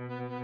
Mm-hmm.